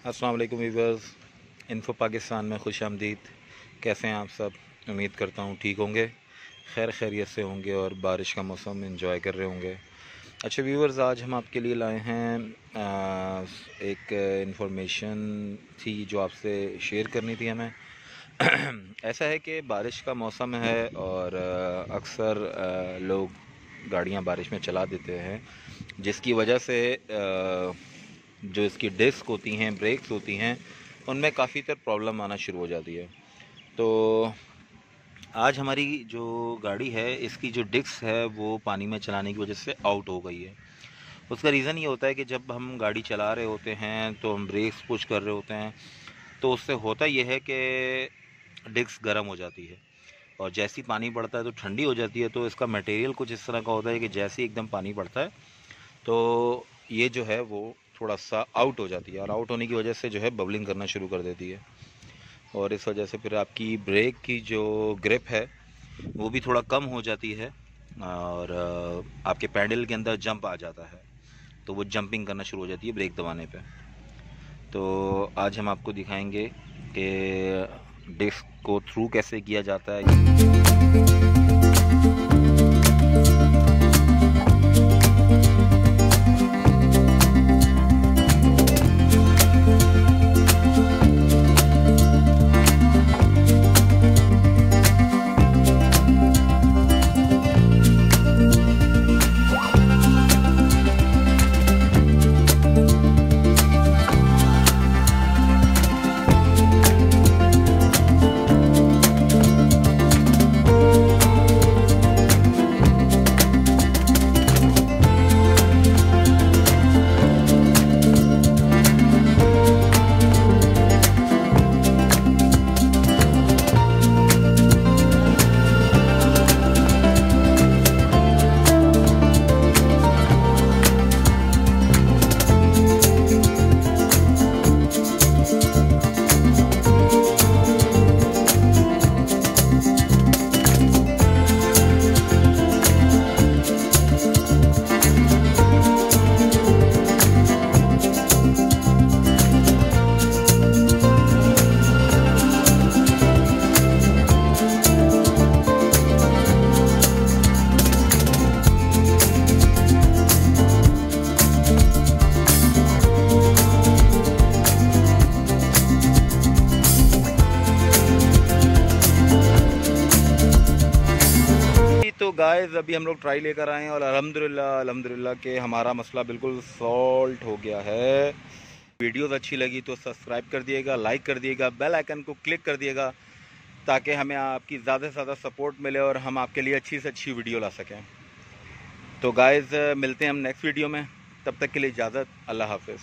अस्सलाम वालेकुम viewers info Pakistan में खुश आमदीद। कैसे हैं आप सब? उम्मीद करता हूँ ठीक होंगे। खैर खैरियत से होंगे और बारिश का मौसम इंजॉय कर रहे होंगे। अच्छा व्यूवर्स आज हम आपके लिए लाए हैं आ, एक इन्फॉर्मेशन थी जो आपसे शेयर करनी थी हमें। ऐसा है कि बारिश का मौसम है और अक्सर लोग गाड़ियाँ बारिश में चला देते हैं जिसकी वजह से आ, जो इसकी डिस्क होती हैं ब्रेक्स होती हैं, उनमें काफ़ी तर प्रॉब्लम आना शुरू हो जाती है। तो आज हमारी जो गाड़ी है, इसकी जो डिस्क है, वो पानी में चलाने की वजह से आउट हो गई है। उसका रीज़न ये होता है कि जब हम गाड़ी चला रहे होते हैं तो हम ब्रेक्स पुश कर रहे होते हैं तो उससे होता यह है कि डिस्क गर्म हो जाती है। और जैसे पानी पड़ता है तो ठंडी हो जाती है तो इसका मटेरियल कुछ इस तरह का होता है कि जैसे एकदम पानी पड़ता है तो ये जो है वो थोड़ा सा आउट हो जाती है और आउट होने की वजह से जो है बबलिंग करना शुरू कर देती है। और इस वजह से फिर आपकी ब्रेक की जो ग्रिप है, वो भी थोड़ा कम हो जाती है और आपके पैडल के अंदर जंप आ जाता है तो वो जंपिंग करना शुरू हो जाती है ब्रेक दबाने पे। तो आज हम आपको दिखाएँगे कि डिस्क को थ्रू कैसे किया जाता है। तो गाइस अभी हम लोग ट्राई लेकर आए हैं और अल्हम्दुलिल्लाह अल्हम्दुलिल्लाह के हमारा मसला बिल्कुल सॉल्ट हो गया है। वीडियोस अच्छी लगी तो सब्सक्राइब कर दिएगा लाइक कर दिएगा बेल आइकन को क्लिक कर दिएगा, ताकि हमें आपकी ज़्यादा से ज़्यादा सपोर्ट मिले और हम आपके लिए अच्छी से अच्छी वीडियो ला सकें। तो गाइज़ मिलते हैं हम नेक्स्ट वीडियो में। तब तक के लिए इजाज़त, अल्लाह हाफिज़।